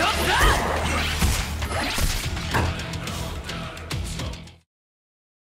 よっ